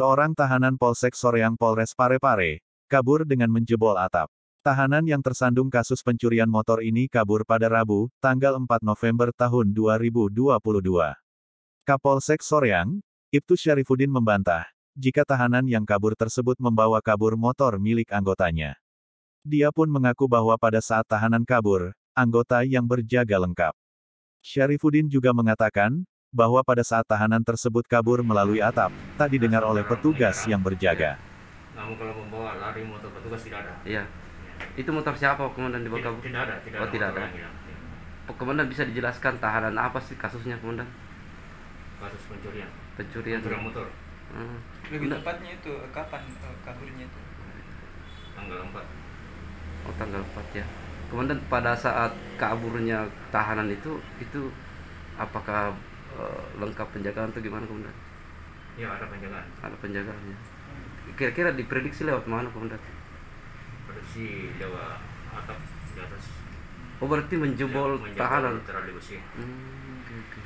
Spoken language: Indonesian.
Seorang tahanan Polsek Soreang Polres Parepare, kabur dengan menjebol atap. Tahanan yang tersandung kasus pencurian motor ini kabur pada Rabu, tanggal 4 November tahun 2022. Kapolsek Soreang, Ibtu Syarifuddin membantah, jika tahanan yang kabur tersebut membawa kabur motor milik anggotanya. Dia pun mengaku bahwa pada saat tahanan kabur, anggota yang berjaga lengkap. Syarifuddin juga mengatakan, bahwa pada saat tahanan tersebut kabur melalui atap, tak didengar oleh petugas yang berjaga. Namun kalau membawa lari motor petugas tidak ada. Iya. Itu motor siapa komandan dibawa Tidak, kabur? tidak ada, tidak Oh, ada. tidak ada. hilang. Iya. Komandan bisa dijelaskan tahanan apa sih kasusnya komandan? Kasus pencurian. Pencurian. Pencurian motor Hmm. Lebih Komandan- tepatnya itu eh, kapan eh, kaburnya itu? tanggal 4. Oh tanggal 4 ya. Komandan pada saat kaburnya tahanan itu itu apakah eh, lengkap penjagaan atau gimana komandan? Ya ada penjagaan. Ada penjagaannya. Kira-kira diprediksi lewat mana komandan? Produksi lewat atap di atas. Oh berarti menjebol Ya, tahanan. trolebus, ya. Hmm, oke, oke.